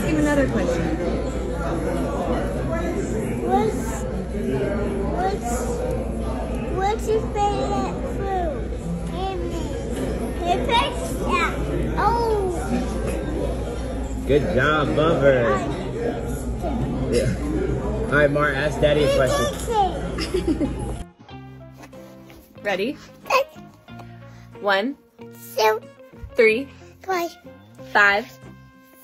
ask you another question. What's, what's, what's your favorite food? Amy. Yeah. Oh. Good job, Bumper. Yeah. All right, Mar, ask Daddy a question. Ready? One, two, three, four, five